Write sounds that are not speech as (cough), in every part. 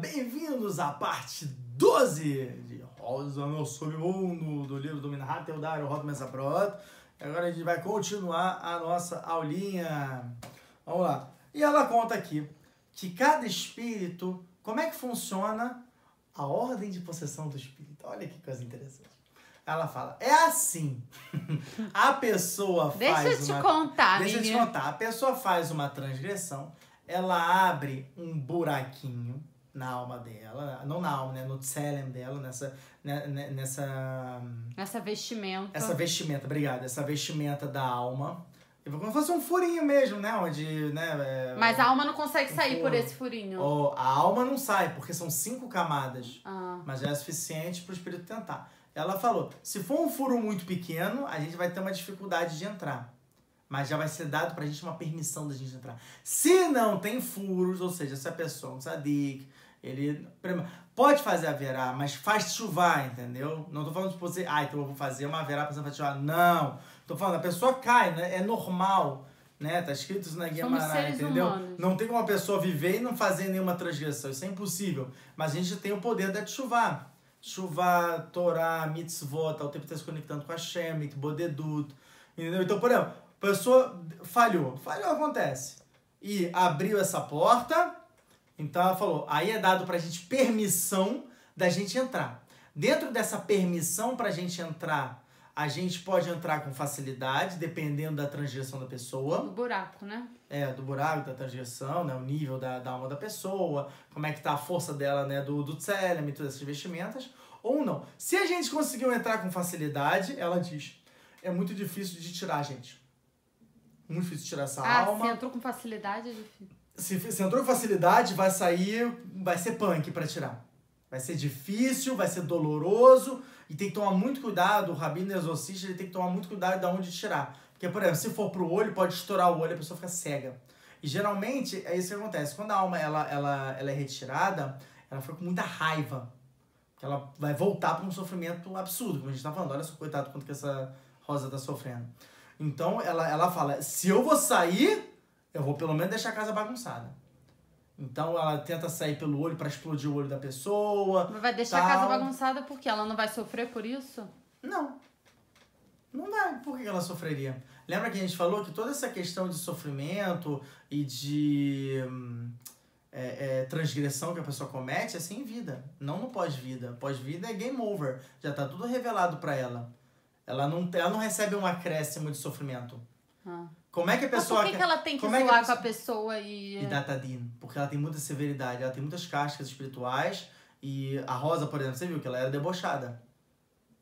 bem-vindos à parte 12 de Rosa no Submundo, do livro do Minhat Teodário, Roda Mesa Proto. Agora a gente vai continuar a nossa aulinha. Vamos lá. E ela conta aqui que cada espírito, como é que funciona a ordem de possessão do espírito. Olha que coisa interessante. Ela fala, é assim. (laughs) A pessoa faz Deixa eu te uma... contar, Deixa eu te contar. A pessoa faz uma transgressão, ela abre um buraquinho na alma dela, não na alma, né, no tselem dela, nessa, né, né, nessa, Essa vestimenta. essa vestimenta, obrigado, essa vestimenta da alma, como se fosse um furinho mesmo, né, onde, né, é, Mas a alma não consegue Um sair por furo. esse furinho. ó, a alma não sai, porque são cinco camadas, Ah. mas já é suficiente para o espírito tentar. Ela falou, se for um furo muito pequeno, a gente vai ter uma dificuldade de entrar. Mas já vai ser dado pra gente uma permissão da gente entrar. Se não tem furos, ou seja, se a pessoa é um sadik, ele pode fazer a verá, mas faz chuvar, entendeu? Não tô falando de você, ah, então eu vou fazer uma verá pra fazer chuvar. Não. Tô falando, a pessoa cai, né? É normal. Né? Tá escrito isso na seres entendeu? humanos. Não tem como uma pessoa viver e não fazer nenhuma transgressão. Isso é impossível. Mas a gente tem o poder da chuvar. Chuvar, Torá, mitzvot, tá o tempo tá se conectando com a Shemit, Bodedut. Entendeu? Então, por exemplo, pessoa falhou. Falhou, acontece. E abriu essa porta, então ela falou, aí é dado pra gente permissão da gente entrar. Dentro dessa permissão pra gente entrar, a gente pode entrar com facilidade, dependendo da transgressão da pessoa Do buraco, né? é, do buraco, da transgressão, né, o nível da, da alma da pessoa, como é que tá a força dela, né, do, do tselem e todas essas vestimentas, ou não. Se a gente conseguiu entrar com facilidade, ela diz, é muito difícil de tirar a gente. Muito difícil tirar essa Ah, alma. se entrou com facilidade, é difícil. Se, se entrou com facilidade, vai sair, vai ser punk pra tirar. Vai ser difícil, vai ser doloroso e tem que tomar muito cuidado. O rabino exorcista ele tem que tomar muito cuidado de onde tirar. Porque, por exemplo, se for pro olho, pode estourar o olho e a pessoa fica cega. E geralmente é isso que acontece. Quando a alma ela, ela, ela é retirada, ela fica com muita raiva. Que ela vai voltar para um sofrimento absurdo, como a gente tá falando. Olha só, coitado, quanto que essa Rosa tá sofrendo. Então ela, ela fala: se eu vou sair, eu vou pelo menos deixar a casa bagunçada. Então ela tenta sair pelo olho para explodir o olho da pessoa. Mas vai deixar a tal. casa bagunçada porque ela não vai sofrer por isso? Não. Não vai. Por que ela sofreria? Lembra que a gente falou que toda essa questão de sofrimento e de hum, é, é, transgressão que a pessoa comete é sem vida. Não no pós-vida. Pós-vida é game over. Já tá tudo revelado para ela. Ela não, ela não recebe um acréscimo de sofrimento. Ah. Como é que a Mas pessoa. por que, que ela tem que como é que zoar a com a pessoa e. e Datadin, porque ela tem muita severidade, ela tem muitas cascas espirituais e a Rosa, por exemplo, você viu que ela era debochada.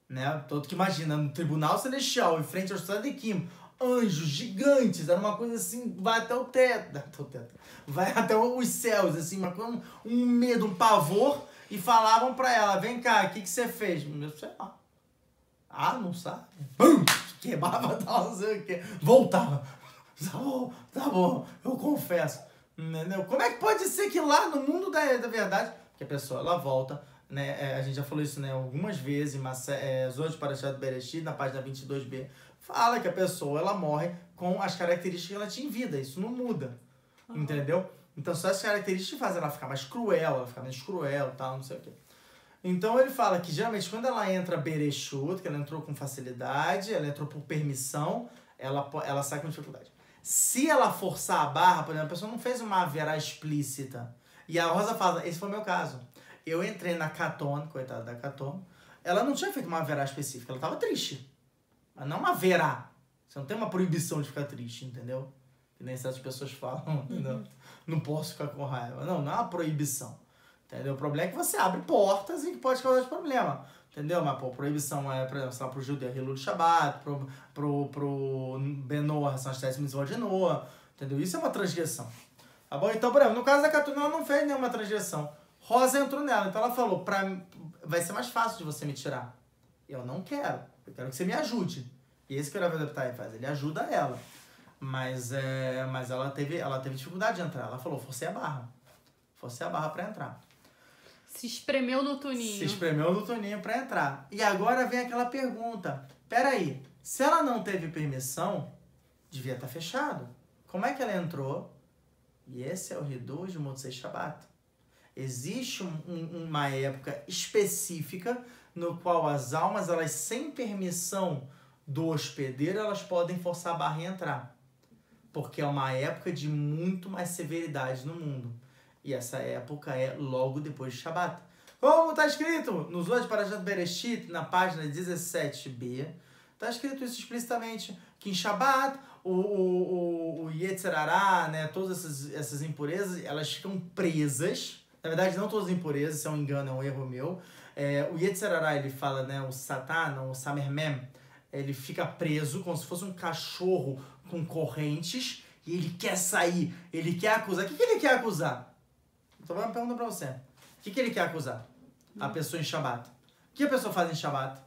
Né? Todo que imagina, no tribunal celestial, em frente ao Sadequim, anjos gigantes, era uma coisa assim, vai até o teto, (laughs) até o teto, vai até os céus, assim, uma coisa, um medo, um pavor, e falavam pra ela, vem cá, o que, que você fez? Eu sei lá. Ah, não sabe? Pum! Queimava, (laughs) tal, não sei o quê. Voltava. Tá bom, tá bom, eu confesso. Entendeu? Como é que pode ser que lá no mundo da, da verdade, que a pessoa ela volta, né? é, a gente já falou isso né, algumas vezes, mas é, Zod Parashat Bereshit, na página 22b, fala que a pessoa ela morre com as características que ela tinha em vida. Isso não muda. Entendeu? Então só as características fazem ela ficar mais cruel, ela ficar mais cruel tal, não sei o quê. Então ele fala que geralmente quando ela entra Bereshut, que ela entrou com facilidade, ela entrou por permissão, ela, ela sai com dificuldade. Se ela forçar a barra, por exemplo, a pessoa não fez uma verá explícita. E a Rosa fala, esse foi o meu caso. Eu entrei na Caton, coitada da Caton, ela não tinha feito uma verá específica, ela tava triste. Mas não uma verá. Você não tem uma proibição de ficar triste, entendeu? Que nem certas pessoas falam, (laughs) entendeu? Não posso ficar com raiva. Não, não é uma proibição. Entendeu? O problema é que você abre portas e que pode causar problema. Entendeu? Mas, pô, proibição é, por exemplo, sei lá, pro judeu, Hilul Shabbat, pro, pro, pro Benoah, são as sete de Noah. Entendeu? Isso é uma transgressão. Tá bom? Então, por exemplo, no caso da Catuna, ela não fez nenhuma transgressão. Rosa entrou nela, então ela falou, pra, vai ser mais fácil de você me tirar. Eu não quero. Eu quero que você me ajude. E esse que o Rav Adaptai faz, ele ajuda ela. Mas, é, mas ela, teve, ela teve dificuldade de entrar. Ela falou, forcei a barra. Forcei a barra pra entrar. Se espremeu no Se tuninho. espremeu no toninho pra entrar. E agora vem aquela pergunta. Peraí, se ela não teve permissão, devia estar fechado. Como é que ela entrou? E esse é o Hidu de Motzei Shabbat. Existe um- um- uma época específica no qual as almas, elas sem permissão do hospedeiro, elas podem forçar a barra e entrar. Porque é uma época de muito mais severidade no mundo. E essa época é logo depois de Shabat. Como está escrito no Zohar de Parashat Bereshit, na página 17b, está escrito isso explicitamente, que em Shabat, o, o, o, o Yetzer Hará, né, todas essas, essas impurezas, elas ficam presas. Na verdade, não todas as impurezas, isso é um engano, é um erro meu. É, o Yetzer Hará, ele fala, né, o Satan, o Samermem, ele fica preso como se fosse um cachorro com correntes e ele quer sair, ele quer acusar. O que, que ele quer acusar? Tô uma pergunta pra você. O que, que ele quer acusar? A pessoa em Shabat. O que a pessoa faz em Shabat?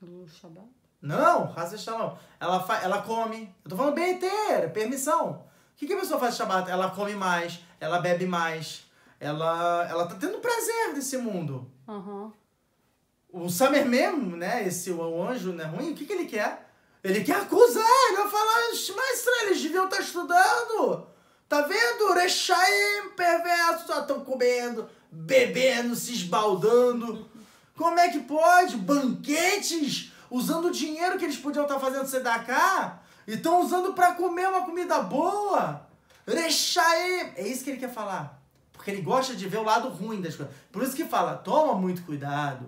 Pelo Shabbat? Não, raça Shalom. Ela, fa ela come. Eu tô falando bem inteiro, permissão. O que, que a pessoa faz em Shabat? Ela come mais, ela bebe mais, ela, ela tá tendo prazer desse mundo. Aham. O Samer mesmo, né? Esse o anjo né, ruim, o que, que ele quer? Ele quer acusar, ele vai falar, mas eles deviam estar estudando. Tá vendo? Rechaim perverso, só estão comendo, bebendo, se esbaldando. Como é que pode? Banquetes usando o dinheiro que eles podiam estar fazendo cá e estão usando para comer uma comida boa. Rechaim! É isso que ele quer falar. Porque ele gosta de ver o lado ruim das coisas. Por isso que fala, toma muito cuidado.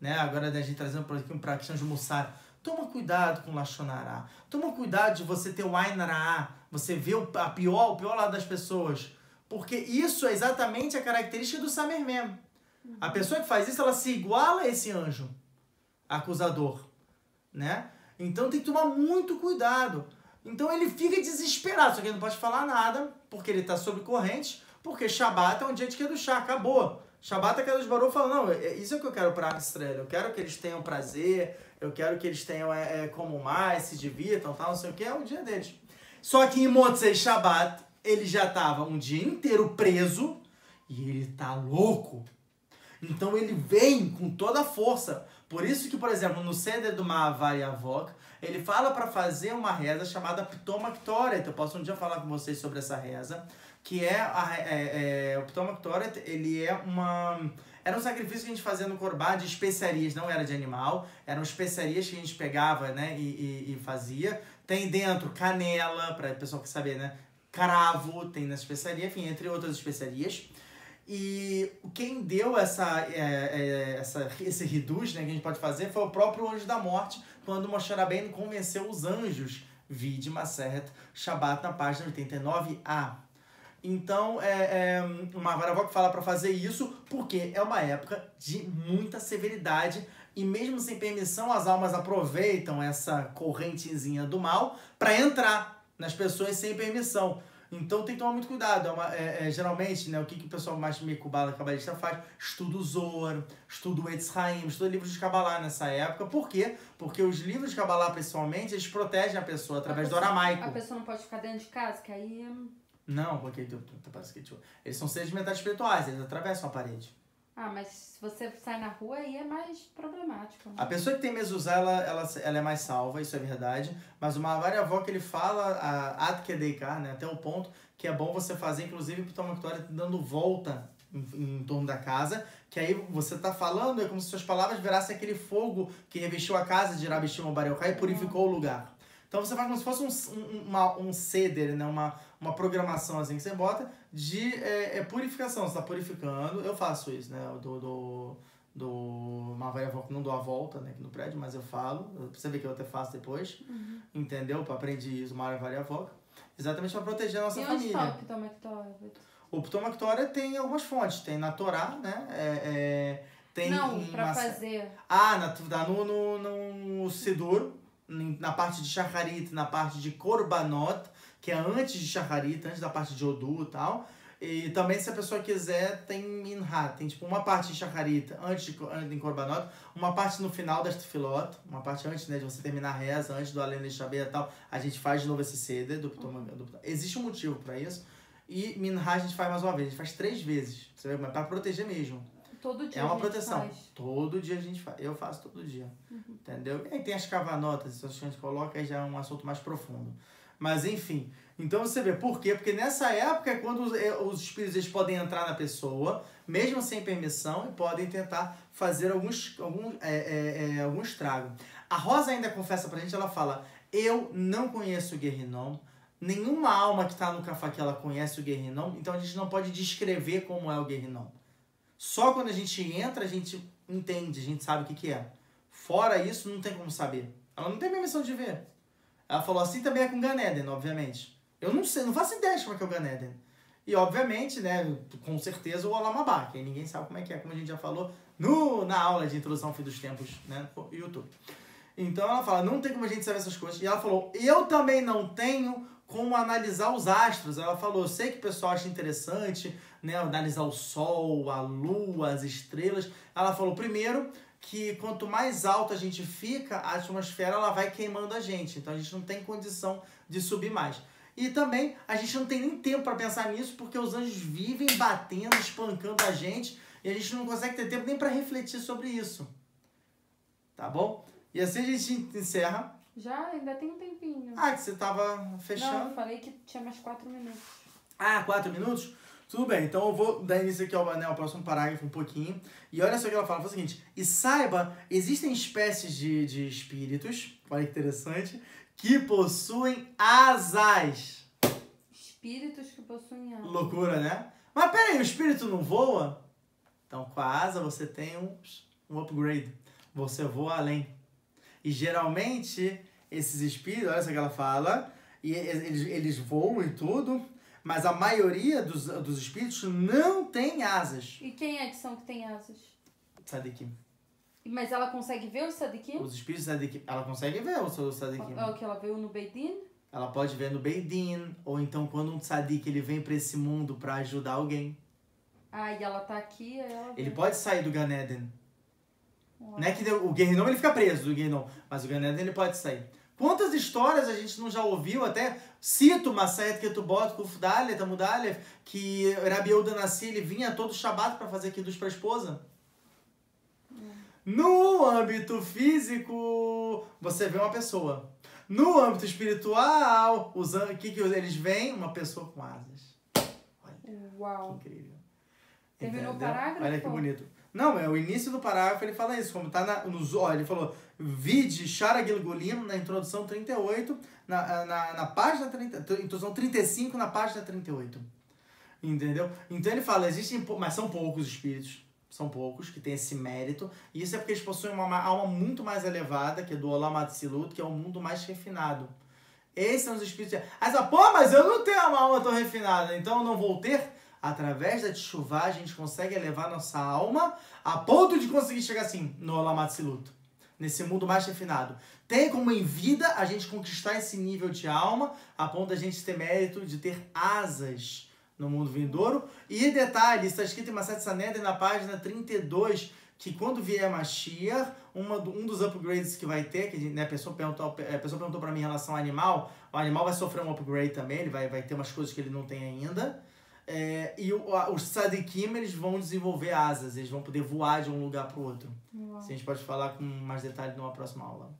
Né? Agora a gente trazendo para a questão de Mussar. Toma cuidado com o Lachonará. Toma cuidado de você ter o Ainará. Você vê o, a pior, o pior lado das pessoas. Porque isso é exatamente a característica do Samer mesmo. A pessoa que faz isso, ela se iguala a esse anjo acusador. Né? Então tem que tomar muito cuidado. Então ele fica desesperado, só que ele não pode falar nada, porque ele está sob corrente, porque Shabat é um dia de chá, acabou. Shabat é dos Baruch fala, não, é- isso é o que eu quero para a Israel. Eu quero que eles tenham prazer, eu quero que eles tenham é, é, como mais, se divirtam, tal, não sei o que, é o dia deles. Só que em Motzei Shabat, ele já estava um dia inteiro preso e ele tá louco. Então ele vem com toda a força. Por isso que, por exemplo, no Seder do Ma'avar e Avok, ele fala para fazer uma reza chamada Ptoma Ktoret. Eu posso um dia falar com vocês sobre essa reza, que é, a, é, é o Ptoma Ktoret, ele é uma era um sacrifício que a gente fazia no Corbá de especiarias, não era de animal, eram especiarias que a gente pegava, né, e, e, e fazia. Tem dentro canela, para o pessoal que saber, né, cravo, tem nessa especiaria, enfim, entre outras especiarias. E quem deu essa, é, é, essa, esse reduz né, que a gente pode fazer foi o próprio anjo da morte, quando Moshe Rabbeinu convenceu os anjos, vide Maseret Shabbat na página 89a. Então, é, é, o Mavaravok fala para fazer isso porque é uma época de muita severidade e mesmo sem permissão as almas aproveitam essa correntezinha do mal para entrar nas pessoas sem permissão. Então tem que tomar muito cuidado. É uma- é- é, geralmente, né, o que, que o pessoal mais meio cubala cabalista faz? Estuda o Zohar, estuda o Etz Haim, estuda livros de Kabbalah nessa época. Por quê? Porque os livros de Kabbalah, principalmente, eles protegem a pessoa através do A pessoa- aramaico. A pessoa não pode ficar dentro de casa, que aí é... Não, porque eles são seres mentais espirituais, eles atravessam a parede. Ah, mas se você sai na rua, aí é mais problemático. né? A pessoa que tem mezuzá, ela, ela, ela é mais salva, isso é verdade. Mas o Mahavari Avó que ele fala, a ad kedeikar, né, até o ponto que é bom você fazer, inclusive, para uma vitória dando volta em, em torno da casa, que aí você tá falando, é como se suas palavras virassem aquele fogo que revestiu a casa de Rabi Shimon Bar e purificou o lugar. Então você faz como se fosse um, um, uma, um ceder, né? uma, uma programação assim que você bota de é, é purificação. Você está purificando. Eu faço isso, né? Do, do, do Mavari Avó, que não dou a volta né, aqui no prédio, mas eu falo. Pra você ver que eu até faço depois. Entendeu? Eu aprendi isso, Mavari Avó. Exatamente para proteger a nossa E onde família. tá o Ptoma Ktoret? O Ptoma Ktoria tem algumas fontes. Tem na Torá, né? É, é, tem Não, uma- fazer. ah, na, tá no, no, no Sidur, na parte de Shacharit, na parte de Korbanot, que é antes de Shacharit, antes da parte de Odu e tal. E também, se a pessoa quiser, tem Minha. Tem tipo uma parte de Shacharit antes de, antes de Korbanot, uma parte no final das Tefilot, uma parte antes né, de você terminar a reza, antes do Alen Shabbat e tal. A gente faz de novo esse ceder do. Do. Existe um motivo pra isso. E Minha a gente faz mais uma vez, a gente faz três vezes. Você vê, mas pra proteger mesmo. Todo dia É uma proteção. faz. Todo dia a gente faz. Eu faço todo dia. Entendeu? E aí tem as cavanotas, isso que a gente coloca, aí já é um assunto mais profundo. Mas enfim, Então você vê, por quê? Porque nessa época é quando os, é, os espíritos eles podem entrar na pessoa, mesmo sem permissão, e podem tentar fazer alguns, algum, é, é, é, algum estrago. A Rosa ainda confessa pra gente, ela fala, eu não conheço o Guerrinom, nenhuma alma que está no Cafaquela conhece o Guerrinom, então a gente não pode descrever como é o Guerrinom. Só quando a gente entra, a gente entende, a gente sabe o que, que é. Fora isso, não tem como saber. Ela não tem permissão de ver. Ela falou assim também é com Ganeden, obviamente. Eu não sei, não faço ideia de como é que é o Ganeden. E, obviamente, né, com certeza o Olamabá, que ninguém sabe como é que é, como a gente já falou no, na aula de introdução ao fim dos tempos, né, no YouTube. Então ela fala, não tem como a gente saber essas coisas. E ela falou, eu também não tenho como analisar os astros. Ela falou, sei que o pessoal acha interessante, né, analisar o Sol, a Lua, as estrelas. Ela falou, primeiro, que quanto mais alto a gente fica, a atmosfera ela vai queimando a gente. Então a gente não tem condição de subir mais. E também a gente não tem nem tempo para pensar nisso, porque os anjos vivem batendo, espancando a gente, e a gente não consegue ter tempo nem para refletir sobre isso. Tá bom? E assim a gente encerra. Já, ainda tem um tempinho. Ah, que você tava fechando. Não, eu falei que tinha mais quatro minutos. Ah, quatro minutos? Tudo bem, então eu vou dar início aqui ao, né, ao próximo parágrafo um pouquinho. E olha só o que ela fala, fala o seguinte. E saiba, existem espécies de, de espíritos, olha que interessante, que possuem asas. Espíritos que possuem asas. Loucura, né? Mas peraí, o espírito não voa? Então, com a asa você tem um, um upgrade. Você voa além. E geralmente, esses espíritos, olha só que ela fala, e eles, eles voam e tudo, mas a maioria dos, dos espíritos não tem asas. E quem é que são que tem asas? Sadikim. Mas ela consegue ver o Sadikim? Os espíritos Sadikim. Ela consegue ver o Sadikim. É o que ela viu no Beidin? Ela pode ver no Beidin, ou então quando um Sadik ele vem para esse mundo para ajudar alguém. Ah, e ela tá aqui, ela Ele pode sair do Gan Eden. Não é que o Guerrinom ele fica preso do Guerrinom, mas o Gan Eden ele pode sair. Quantas histórias a gente não já ouviu, até cito Masayat Ketubot, Kufdalet, Tamudalev, que Rabi Yehuda Nassi, ele vinha todo Shabbat para fazer Kiddush para a esposa. No âmbito físico, você vê uma pessoa. No âmbito espiritual, o que, que eles veem? Uma pessoa com asas. Olha, Uau. que incrível. Terminou o parágrafo? Olha que bonito. Não, é o início do parágrafo, ele fala isso, como tá na, nos olha, ele falou, vide Shara Gilgulim na introdução 38, na, na, na página 30, introdução 35 na página 38. Entendeu? Então ele fala, existem, mas são poucos espíritos, são poucos que têm esse mérito, e isso é porque eles possuem uma ma- alma muito mais elevada, que do Olam Atsilut, que é um mundo mais refinado. Esses são os espíritos. Aí você fala, pô, mas eu não tenho uma alma tão refinada, então eu não vou ter? Através da Tchuvá, a gente consegue elevar nossa alma a ponto de conseguir chegar assim, no Olam Atsilut, nesse mundo mais refinado. Tem como em vida a gente conquistar esse nível de alma, a ponto da gente ter mérito de ter asas no mundo vindouro. E detalhe, está escrito em Masat Sanedrin na página 32, que quando vier Mashiach, uma, um dos upgrades que vai ter, que né, a pessoa perguntou, a pessoa perguntou para mim em relação ao animal, o animal vai sofrer um upgrade também, ele vai, vai ter umas coisas que ele não tem ainda. É, e o, a- os Sadikim, eles vão desenvolver asas, eles vão poder voar de um lugar para o outro. Uau. Isso a gente pode falar com mais detalhe numa próxima aula.